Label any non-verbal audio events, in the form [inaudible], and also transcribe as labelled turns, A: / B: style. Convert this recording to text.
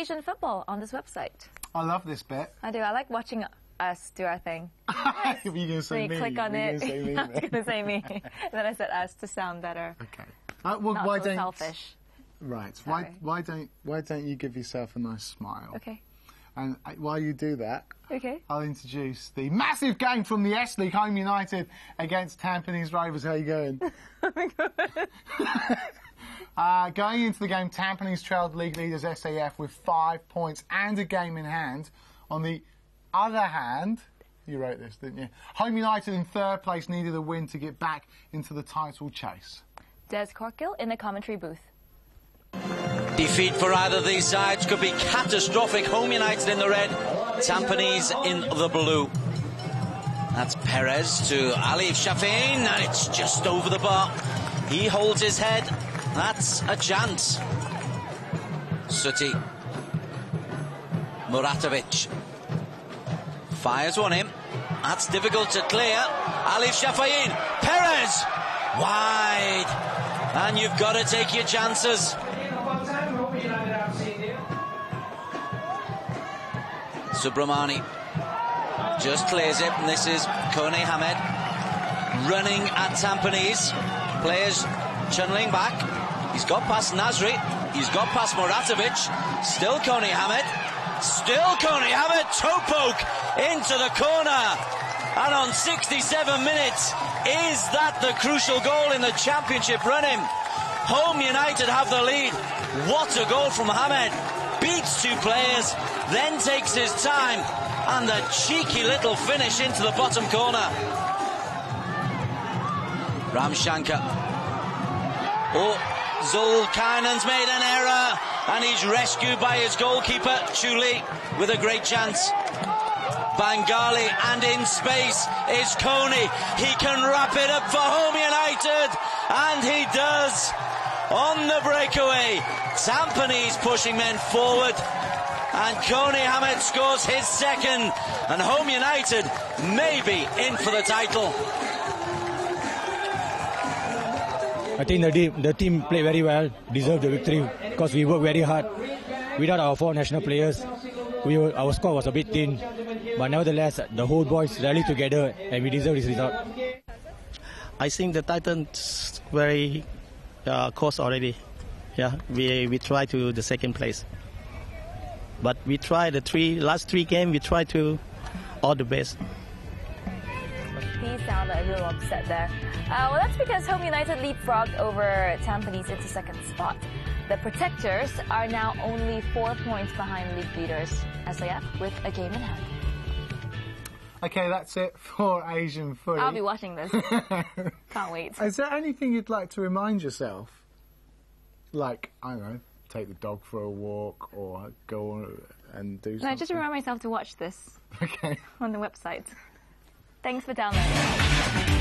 A: Asian football on this website.
B: I love this bit.
A: I do. I like watching us do our thing. [laughs]
B: You going to say me? [laughs]
A: you click on
B: Were you
A: it,
B: gonna say me?
A: I was going to say me. then I said us to sound better.
B: okay. Uh, well,
A: Not
B: why
A: so
B: don't
A: selfish.
B: right? Why
A: Sorry.
B: why don't why don't you give yourself a nice smile?
A: Okay.
B: And uh, while you do that,
A: Okay.
B: I'll introduce the massive game from the S League, Home United against Tampines Rovers. How you going? [laughs] uh, going into the game, Tampines trailed league leaders SAF with five points and a game in hand. On the other hand, you wrote this, didn't you? Home United in third place needed a win to get back into the title chase.
A: Des Corkill in the commentary booth.
C: Defeat for either of these sides could be catastrophic. Home United in the red, Tampines in the blue. That's Perez to Aliff Shafaein, and it's just over the bar. He holds his head. That's a chance. Suti. Muratovic. Fires one in. That's difficult to clear. Aliff Shafaein. Perez! Wide. And you've got to take your chances. Subramani just clears it, and this is Kone Hamed running at Tampines. Players channeling back. He's got past Nasri. He's got past Muratovic. Still Kone Hamed. Still Kone Hamed. Toe poke into the corner. And on 67 minutes, is that the crucial goal in the championship running? Home United have the lead. What a goal from Hamed. Beats two players, then takes his time, and the cheeky little finish into the bottom corner. Ramshankar. Oh, Zulkarnain's made an error, and he's rescued by his goalkeeper, Chuli, with a great chance. Bangali and in space is Kone. He can wrap it up for Home United, and he does. On the breakaway, Tampines pushing men forward, and Kone Hamed scores his second, and Home United may be in for the title.
D: I think the team, the team played very well, deserved the victory because we worked very hard. Without our four national players, we were, our squad was a bit thin, but nevertheless, the whole boys rallied together and we deserved this result.
E: I think the Titans very uh, close already. Yeah, we we try to the second place, but we try the three last three game. We try to all the best.
A: He sounded a little upset there. Uh, well, that's because Home United leapfrogged over Tampines into second spot. The Protectors are now only four points behind league leaders SAF with a game in hand.
B: Okay, that's it for Asian footy.
A: I'll be watching this. [laughs] Can't wait.
B: Is there anything you'd like to remind yourself? Like, I don't know, take the dog for a walk or go on and do
A: No,
B: something?
A: just remind myself to watch this [laughs]
B: Okay.
A: on the website. Thanks for downloading.